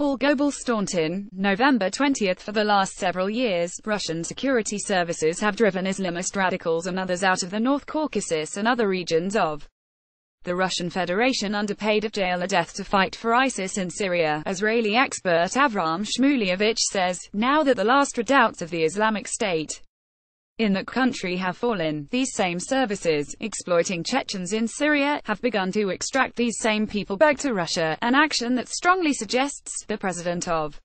Paul Goble-Staunton, November 20. For the last several years, Russian security services have driven Islamist radicals and others out of the North Caucasus and other regions of the Russian Federation under paid of jail or death to fight for ISIS in Syria. Israeli expert Avraam Shmulyevich says, now that the last redoubts of the Islamic State in that country have fallen. These same services, exploiting Chechens in Syria, have begun to extract these same people back to Russia, an action that strongly suggests, the president of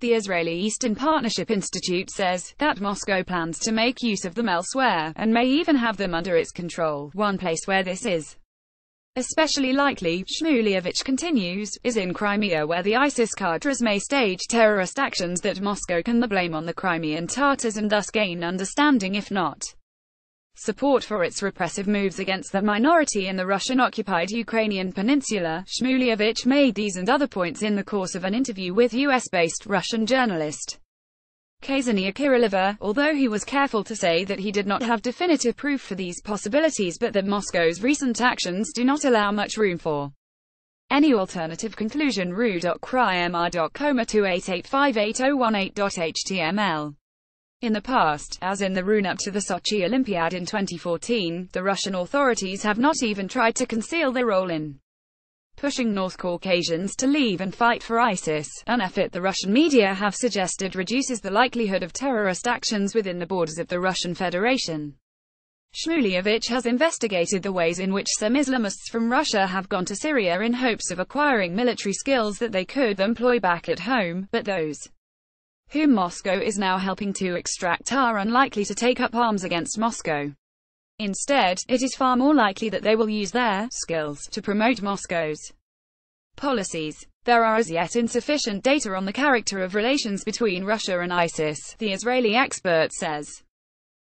the Israeli Eastern Partnership Institute says, that Moscow plans to make use of them elsewhere, and may even have them under its control. One place where this is Especially likely, Shmulyevich continues, is in Crimea where the ISIS cadres may stage terrorist actions that Moscow can the blame on the Crimean Tatars and thus gain understanding if not support for its repressive moves against the minority in the Russian-occupied Ukrainian peninsula. Shmulyevich made these and other points in the course of an interview with US-based Russian journalist Ksenia Kirillova, although he was careful to say that he did not have definitive proof for these possibilities but that Moscow's recent actions do not allow much room for any alternative conclusion. ru.crimea.coma2885818.html in the past, as in the run-up to the Sochi Olympiad in 2014, the Russian authorities have not even tried to conceal their role in pushing North Caucasians to leave and fight for ISIS, an effort the Russian media have suggested reduces the likelihood of terrorist actions within the borders of the Russian Federation. Shmulyevich has investigated the ways in which some Islamists from Russia have gone to Syria in hopes of acquiring military skills that they could employ back at home, but those whom Moscow is now helping to extract are unlikely to take up arms against Moscow. Instead, it is far more likely that they will use their skills to promote Moscow's policies. There are as yet insufficient data on the character of relations between Russia and ISIS, the Israeli expert says.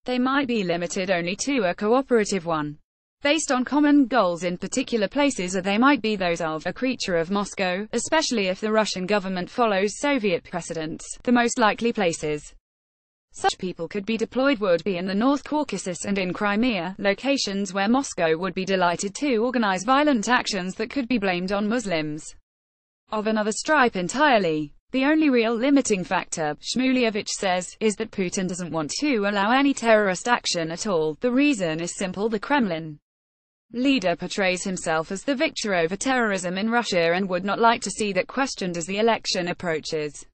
They might be limited only to a cooperative one. Based on common goals in particular places or they might be those of a creature of Moscow, especially if the Russian government follows Soviet precedents, the most likely places such people could be deployed would be in the North Caucasus and in Crimea, locations where Moscow would be delighted to organize violent actions that could be blamed on Muslims of another stripe entirely. The only real limiting factor, Shmulyevich says, is that Putin doesn't want to allow any terrorist action at all. The reason is simple the Kremlin leader portrays himself as the victor over terrorism in Russia and would not like to see that questioned as the election approaches.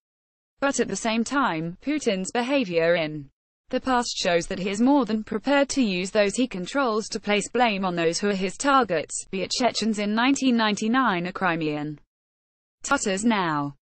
But at the same time, Putin's behavior in the past shows that he is more than prepared to use those he controls to place blame on those who are his targets, be it Chechens in 1999 or Crimean Tatars now.